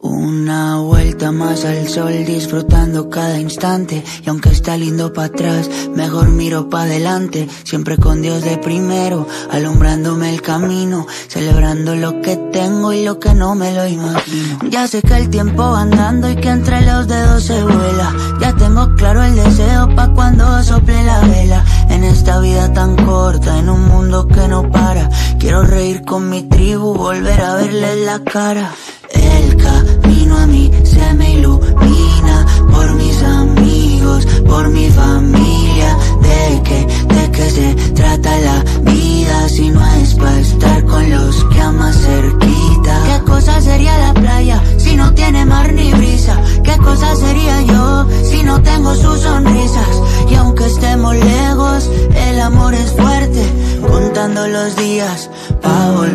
Una vuelta más al sol disfrutando cada instante. Y aunque está lindo para atrás, mejor miro para adelante, siempre con Dios de primero, alumbrándome el camino, celebrando lo que tengo y lo que no me lo imagino. Ya sé que el tiempo va andando y que entre los dedos se vuela, ya tengo claro el deseo pa cuando sople la vela, en esta vida tan corta, en un mundo que no para, quiero reír con mi tribu, volver a verle la cara. Contando los días pa.